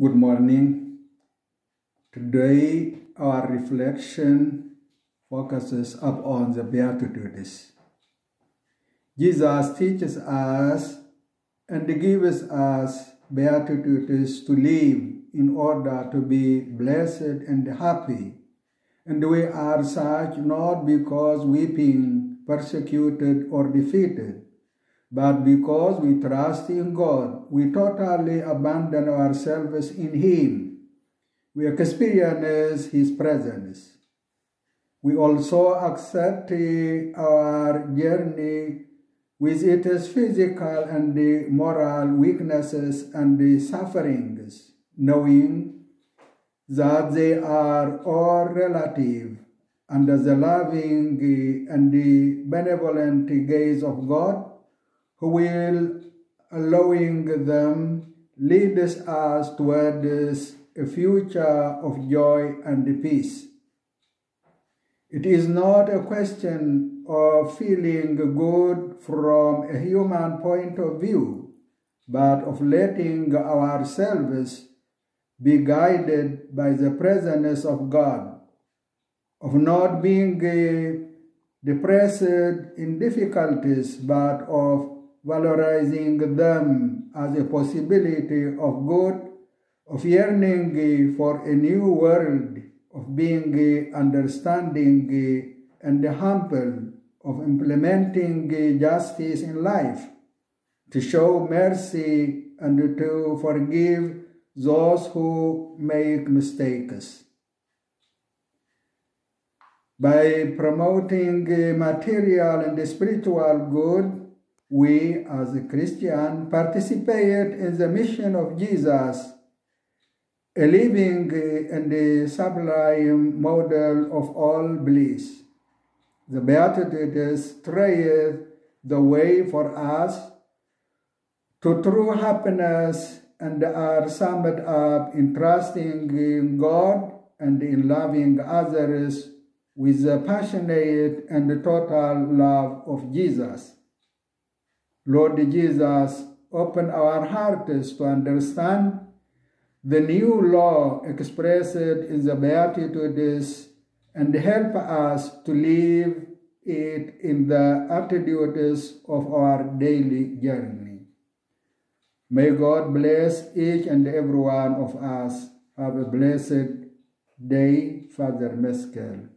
Good morning. Today, our reflection focuses upon the Beatitudes. Jesus teaches us and gives us Beatitudes to live in order to be blessed and happy. And we are such not because weeping, persecuted, or defeated, but because we trust in God, we totally abandon ourselves in Him. We experience His presence. We also accept our journey with its physical and moral weaknesses and the sufferings, knowing that they are all relative under the loving and the benevolent gaze of God who will, allowing them, lead us towards a future of joy and peace. It is not a question of feeling good from a human point of view, but of letting ourselves be guided by the presence of God, of not being eh, depressed in difficulties, but of valorizing them as a possibility of good, of yearning for a new world, of being eh, understanding eh, and humble, of implementing eh, justice in life, to show mercy and to forgive those who make mistakes. By promoting material and spiritual good, we as a Christian participate in the mission of Jesus, a living eh, and a sublime model of all bliss. The Beatitudes trace the way for us to true happiness and are summed up in trusting in God and in loving others with the passionate and total love of Jesus. Lord Jesus, open our hearts to understand the new law expressed in the Beatitudes and help us to live it in the attitudes of our daily journey. May God bless each and every one of us. Have a blessed day, Father Meskel.